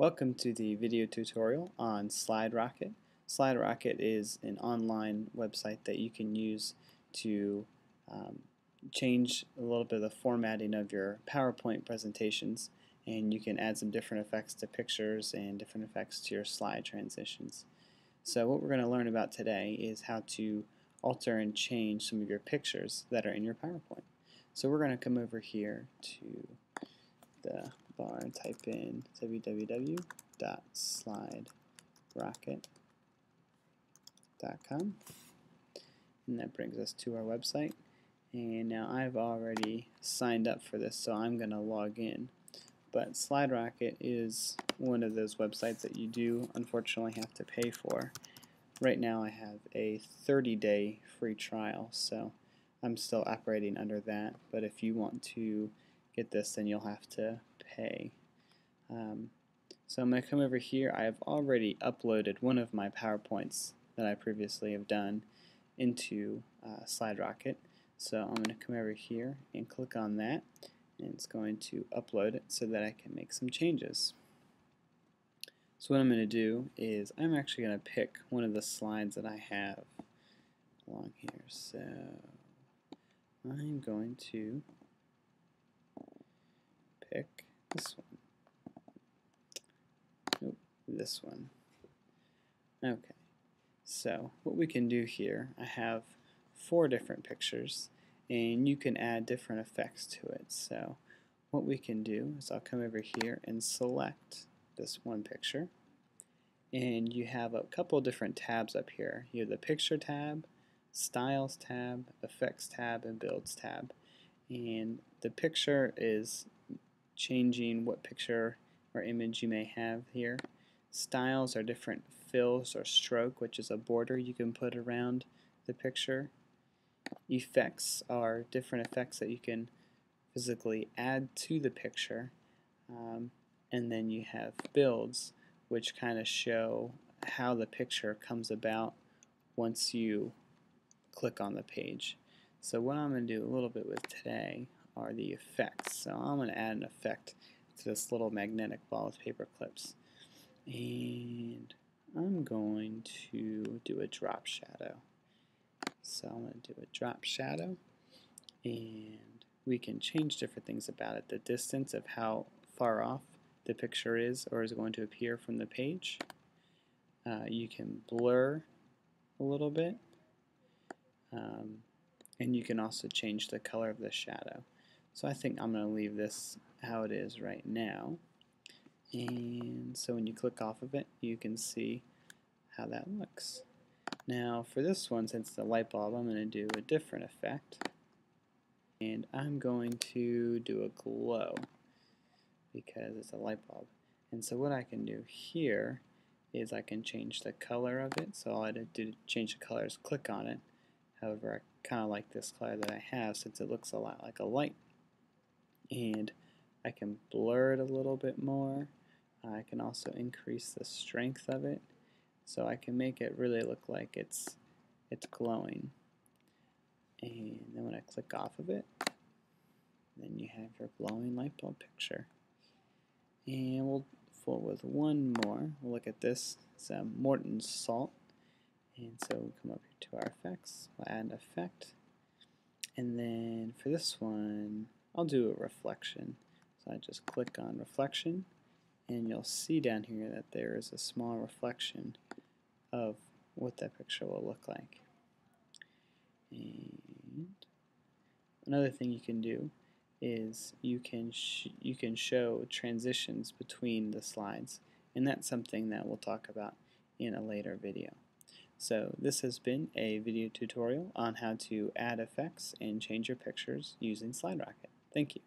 Welcome to the video tutorial on SlideRocket. SlideRocket is an online website that you can use to um, change a little bit of the formatting of your PowerPoint presentations and you can add some different effects to pictures and different effects to your slide transitions. So what we're going to learn about today is how to alter and change some of your pictures that are in your PowerPoint. So we're going to come over here to the bar and type in www.sliderocket.com and that brings us to our website. And now I've already signed up for this so I'm going to log in. But SlideRocket is one of those websites that you do unfortunately have to pay for. Right now I have a 30 day free trial so I'm still operating under that. But if you want to get this then you'll have to pay. Um, so I'm going to come over here. I have already uploaded one of my PowerPoints that I previously have done into uh, SlideRocket. So I'm going to come over here and click on that and it's going to upload it so that I can make some changes. So what I'm going to do is I'm actually going to pick one of the slides that I have along here. So I'm going to this one. Nope, this one. Okay, so what we can do here, I have four different pictures and you can add different effects to it. So what we can do is I'll come over here and select this one picture and you have a couple different tabs up here. You have the picture tab, styles tab, effects tab, and builds tab. And the picture is changing what picture or image you may have here. Styles are different fills or stroke, which is a border you can put around the picture. Effects are different effects that you can physically add to the picture. Um, and then you have builds, which kind of show how the picture comes about once you click on the page. So what I'm going to do a little bit with today are the effects. So I'm going to add an effect to this little magnetic ball with paper clips. And I'm going to do a drop shadow. So I'm going to do a drop shadow and we can change different things about it. The distance of how far off the picture is or is going to appear from the page. Uh, you can blur a little bit um, and you can also change the color of the shadow. So I think I'm going to leave this how it is right now. And so when you click off of it, you can see how that looks. Now for this one, since it's a light bulb, I'm going to do a different effect. And I'm going to do a glow because it's a light bulb. And so what I can do here is I can change the color of it. So all I do to change the color is click on it. However, I kind of like this color that I have since it looks a lot like a light and I can blur it a little bit more. I can also increase the strength of it so I can make it really look like it's it's glowing. And then when I click off of it, then you have your glowing light bulb picture. And we'll fool with one more. We'll look at this. It's um, a Morton salt. And so we'll come up here to our effects. We'll add an effect. And then for this one, I'll do a reflection. So I just click on reflection and you'll see down here that there is a small reflection of what that picture will look like. And another thing you can do is you can you can show transitions between the slides and that's something that we'll talk about in a later video. So this has been a video tutorial on how to add effects and change your pictures using SlideRocket. Thank you.